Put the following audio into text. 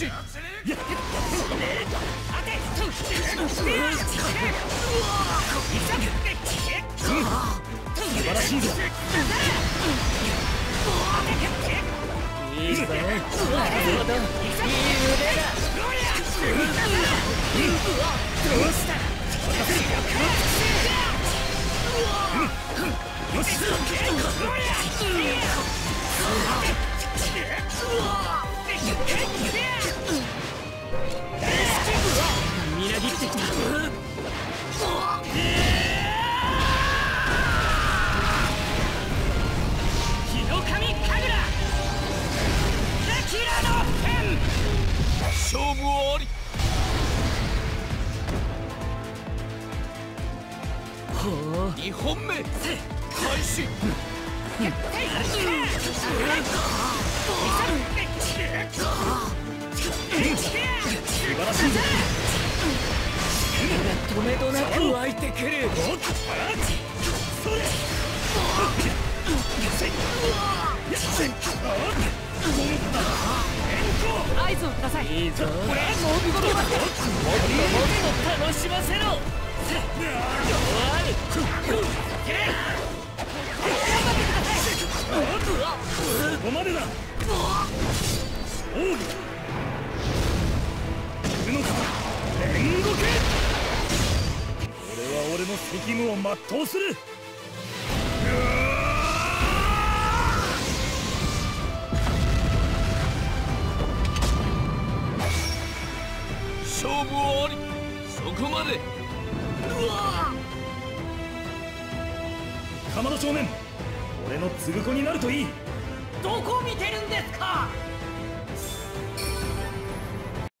よし。勝負あり。ほ2本目。開始。素晴らしい止めどなく湧いてくる。合図をください。いいぞ。もっともっと楽しませろここまでだ。のか煉獄俺は俺の責務を全うする勝負あり。そこまで。鎌田正面。俺の継ぐ子になるといい。どこ見てるんですか？